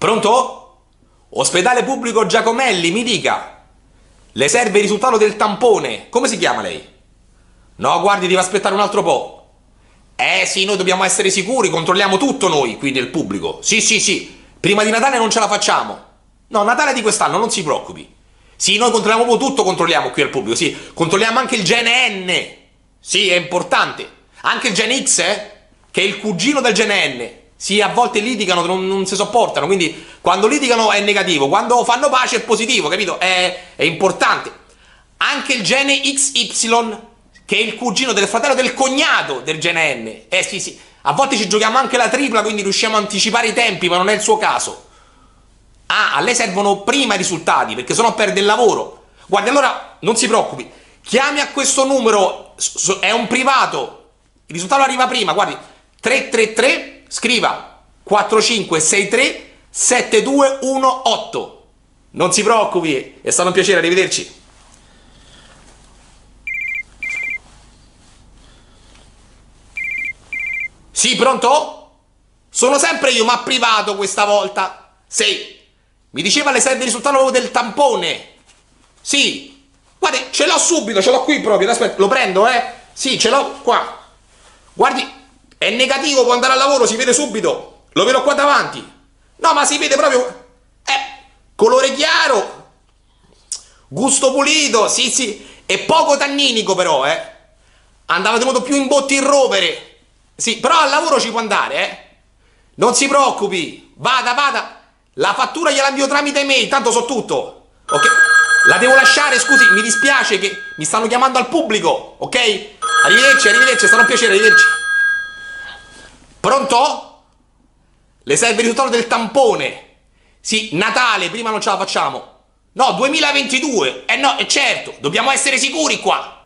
Pronto? Ospedale pubblico Giacomelli, mi dica. Le serve il risultato del tampone. Come si chiama lei? No, guardi, deve aspettare un altro po'. Eh sì, noi dobbiamo essere sicuri, controlliamo tutto noi qui nel pubblico. Sì, sì, sì. Prima di Natale non ce la facciamo. No, Natale di quest'anno, non si preoccupi. Sì, noi controlliamo proprio tutto, controlliamo qui al pubblico. Sì, controlliamo anche il gene N. Sì, è importante. Anche il gene eh? Che è il cugino del gene N. Sì, a volte litigano, non, non, si sopportano, quindi quando litigano è negativo, quando fanno pace è positivo, capito? È, è importante. Anche il gene XY, che è il cugino del fratello del cognato del gene N. Eh sì, sì. A volte ci giochiamo anche la tripla, quindi riusciamo a anticipare i tempi, ma non è il suo caso. Ah, a lei servono prima i risultati, perché sennò perde il lavoro. Guardi, allora non si preoccupi. Chiami a questo numero, è un privato. Il risultato arriva prima, guardi. 333 scriva 4563 7218. Non si preoccupi, è stato un piacere, arrivederci. Sì, pronto? Sono sempre io, ma privato questa volta. Sì. Mi diceva le serve il risultato del tampone. Sì. Guardi, ce l'ho subito, ce l'ho qui proprio. Aspetta, lo prendo, eh? Sì, ce l'ho qua. Guardi, è negativo, può andare al lavoro, si vede subito. Lo vedo qua davanti. No, ma si vede proprio... Eh, colore chiaro. Gusto pulito, sì, sì. E poco tanninico però, eh. Andava tenuto più in botti in rovere. Sì, però al lavoro ci può andare, eh. Non si preoccupi. Vada, vada. La fattura gliela invio tramite email, tanto so tutto. Ok? La devo lasciare, scusi, mi dispiace che mi stanno chiamando al pubblico, ok? Arrivederci, arrivederci, è stato un piacere, arrivederci. Pronto? Le serve il risultato del tampone? Sì, Natale, prima non ce la facciamo. No, 2022. Eh no, è certo, dobbiamo essere sicuri qua.